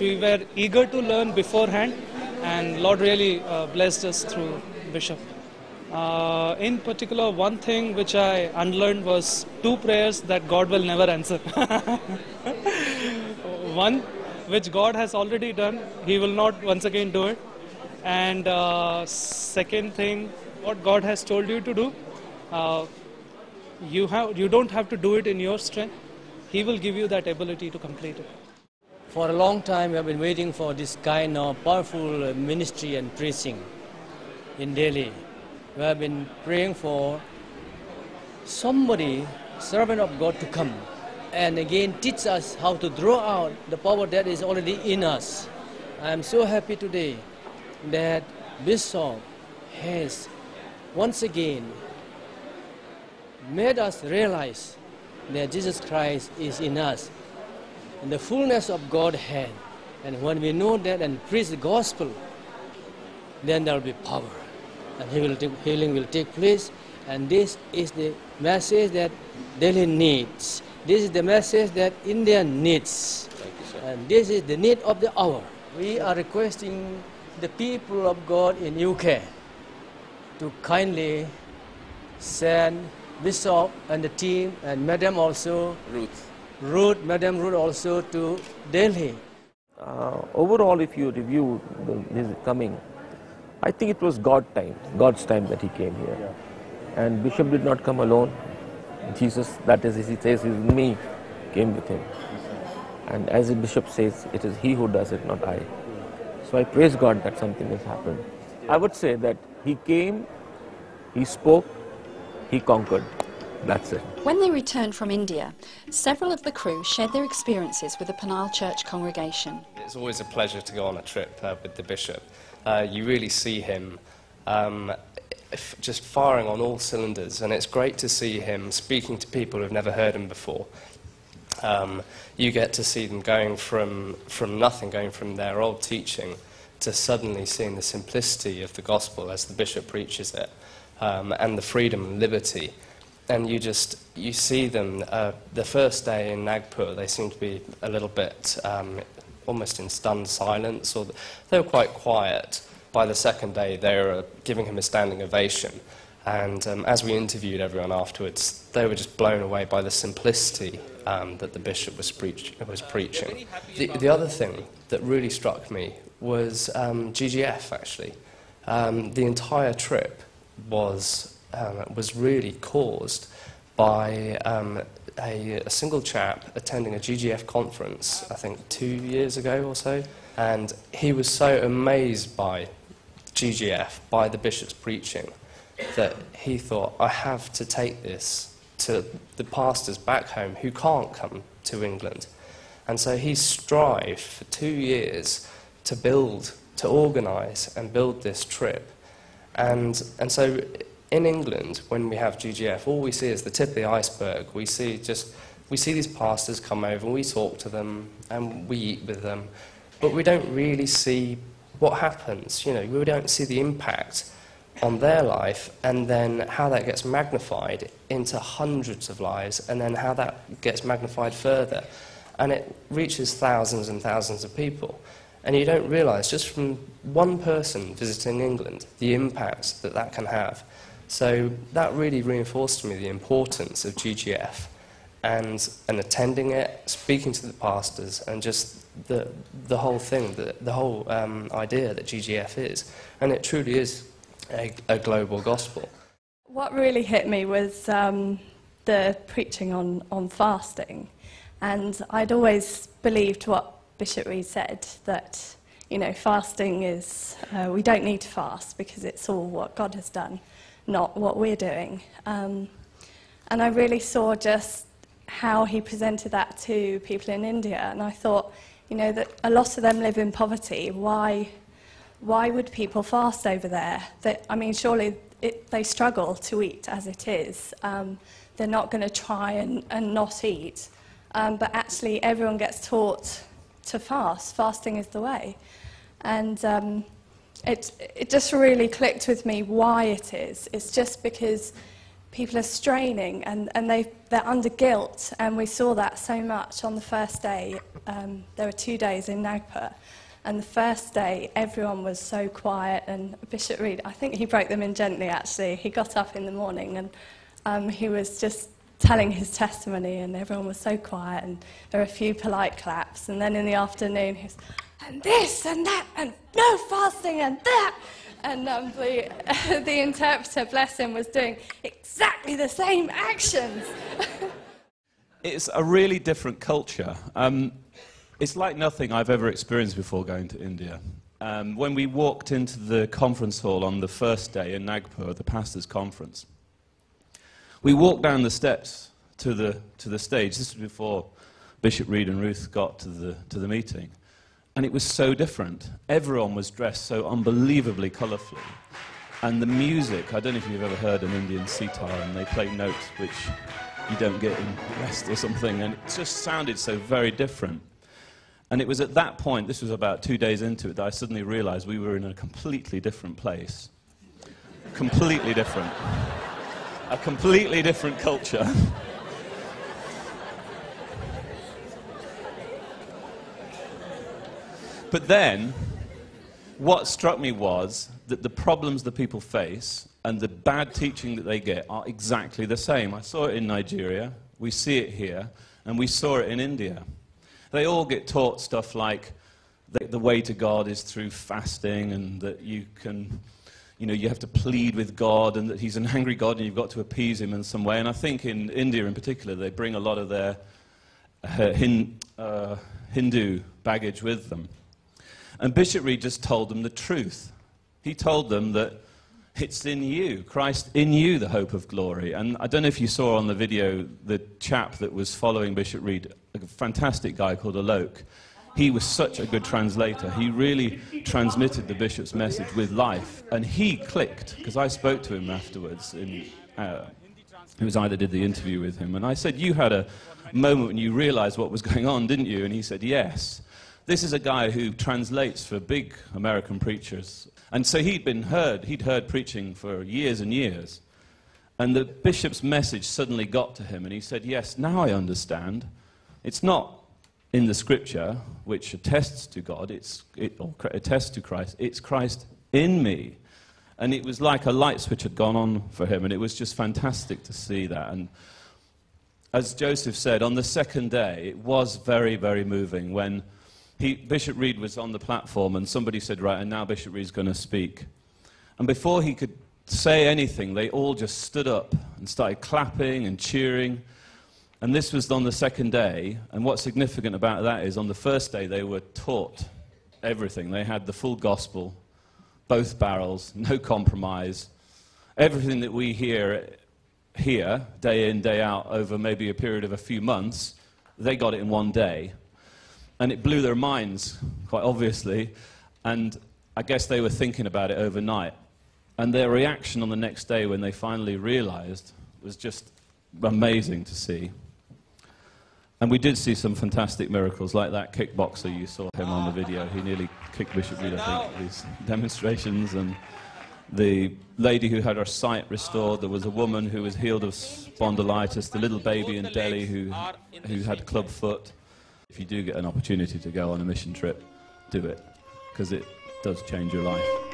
We were eager to learn beforehand, and Lord really uh, blessed us through Bishop. Uh, in particular, one thing which I unlearned was two prayers that God will never answer. one which God has already done, He will not once again do it. And uh, second thing, what God has told you to do, uh, you have you don't have to do it in your strength. He will give you that ability to complete it. For a long time, we have been waiting for this kind of powerful ministry and preaching in Delhi. We have been praying for somebody, servant of God, to come and again teach us how to draw out the power that is already in us. I am so happy today that Bishop has once again made us realize that Jesus Christ is in us and the fullness of Godhead. And when we know that and preach the gospel, then there will be power. And he will take, healing will take place. And this is the message that Delhi needs. This is the message that India needs. And this is the need of the hour. We are requesting the people of God in UK to kindly send Bishop and the team and Madam also, Ruth. Ruth, Madam Ruth also to Delhi. Uh, overall, if you review the, his coming, I think it was God time, God's time that he came here. And Bishop did not come alone. Jesus, that is, he says, is me, came with him. And as the Bishop says, it is he who does it, not I. So I praise God that something has happened. I would say that he came, he spoke, he conquered. That's it. When they returned from India, several of the crew shared their experiences with the Peniel Church congregation. It's always a pleasure to go on a trip uh, with the bishop. Uh, you really see him um, f- just firing on all cylinders, and it's great to see him speaking to people who've never heard him before. Um, you get to see them going from, from nothing, going from their old teaching to suddenly seeing the simplicity of the gospel as the bishop preaches it, um, and the freedom and liberty and you just you see them uh, the first day in Nagpur they seem to be a little bit um, almost in stunned silence or they were quite quiet. By the second day they were giving him a standing ovation. And um, as we interviewed everyone afterwards they were just blown away by the simplicity um, that the bishop was, preach- was preaching. The, the other thing that really struck me was um, GGF actually. Um, the entire trip was um, was really caused by um, a, a, single chap attending a GGF conference, I think two years ago or so, and he was so amazed by GGF, by the bishop's preaching, that he thought, I have to take this to the pastors back home who can't come to England. And so he strived for two years to build, to organise and build this trip. And, and so in England, when we have GGF, all we see is the tip of the iceberg. We see just we see these pastors come over and we talk to them and we eat with them, but we don't really see what happens. You know, we don't see the impact on their life and then how that gets magnified into hundreds of lives and then how that gets magnified further. And it reaches thousands and thousands of people. And you don't realize just from one person visiting England the impact that that can have. So that really reinforced to me the importance of GGF and, and attending it, speaking to the pastors, and just the, the whole thing, the, the whole um, idea that GGF is. And it truly is a, a global gospel. What really hit me was um, the preaching on, on fasting. And I'd always believed what Bishop Reid said that, you know, fasting is, uh, we don't need to fast because it's all what God has done not what we're doing. Um, and I really saw just how he presented that to people in India. And I thought, you know, that a lot of them live in poverty. Why, why would people fast over there? That, I mean, surely it, they struggle to eat as it is. Um, they're not going to try and, and not eat. Um, but actually, everyone gets taught to fast. Fasting is the way. And um, it, it just really clicked with me why it is. It's just because people are straining and, and they, they're under guilt, and we saw that so much on the first day um, there were two days in Nagpur. And the first day, everyone was so quiet, and Bishop Reid, I think he broke them in gently actually. He got up in the morning and um, he was just telling his testimony, and everyone was so quiet, and there were a few polite claps. And then in the afternoon, he was, and this and that, and no fasting and that. And um, the, the interpreter, bless him, was doing exactly the same actions. it's a really different culture. Um, it's like nothing I've ever experienced before going to India. Um, when we walked into the conference hall on the first day in Nagpur, the pastors' conference, we walked down the steps to the, to the stage. This was before Bishop Reid and Ruth got to the, to the meeting. And it was so different. Everyone was dressed so unbelievably colourfully. And the music, I don't know if you've ever heard an Indian sitar, and they play notes which you don't get in West or something, and it just sounded so very different. And it was at that point, this was about two days into it, that I suddenly realized we were in a completely different place. completely different. A completely different culture. but then, what struck me was that the problems that people face and the bad teaching that they get are exactly the same. I saw it in Nigeria, we see it here, and we saw it in India. They all get taught stuff like that the way to God is through fasting and that you can, you know, you have to plead with God and that He's an angry God and you've got to appease Him in some way. And I think in India in particular, they bring a lot of their uh, hin, uh, Hindu baggage with them. And Bishop Reid just told them the truth. He told them that it's in you, Christ in you, the hope of glory. And I don't know if you saw on the video the chap that was following Bishop Reid, a fantastic guy called Alok. He was such a good translator. He really transmitted the bishop's message with life. And he clicked, because I spoke to him afterwards. In, uh, it was I that did the interview with him. And I said, You had a moment when you realized what was going on, didn't you? And he said, Yes. This is a guy who translates for big American preachers and so he'd been heard, he'd heard preaching for years and years. And the bishop's message suddenly got to him, and he said, Yes, now I understand. It's not in the scripture which attests to God, it's, it, or attests to Christ, it's Christ in me. And it was like a light switch had gone on for him, and it was just fantastic to see that. And as Joseph said, on the second day, it was very, very moving when he, Bishop Reid was on the platform and somebody said, Right, and now Bishop Reid's going to speak. And before he could say anything, they all just stood up and started clapping and cheering. And this was on the second day. And what's significant about that is on the first day, they were taught everything. They had the full gospel, both barrels, no compromise. Everything that we hear here, day in, day out, over maybe a period of a few months, they got it in one day. And it blew their minds, quite obviously. And I guess they were thinking about it overnight. And their reaction on the next day when they finally realized was just amazing to see. And we did see some fantastic miracles, like that kickboxer you saw him on the video. He nearly kicked Bishop Reid, I think, these demonstrations. And the lady who had her sight restored. There was a woman who was healed of spondylitis. The little baby in Delhi who, who had club foot. If you do get an opportunity to go on a mission trip, do it, because it does change your life.